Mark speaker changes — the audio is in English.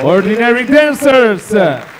Speaker 1: Ordinary Dancers.